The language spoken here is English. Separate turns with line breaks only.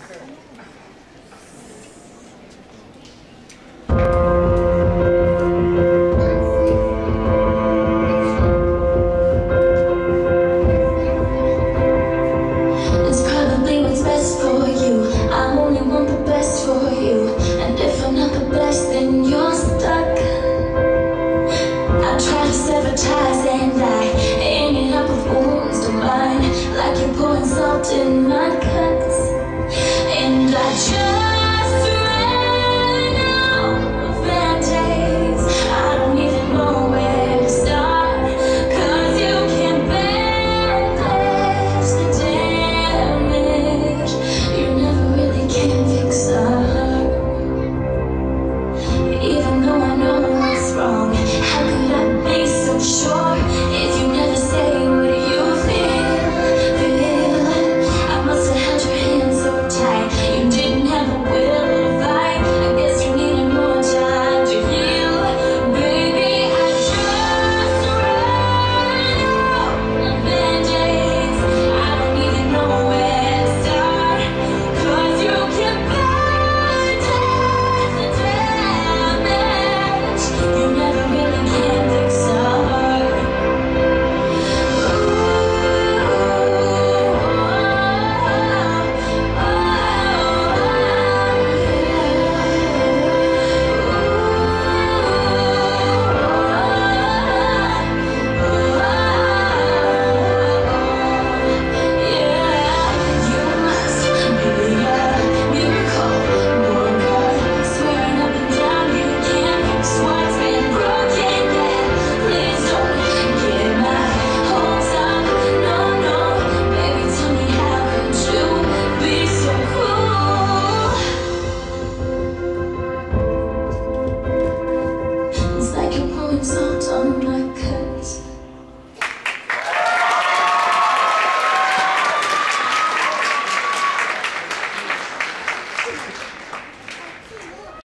occur.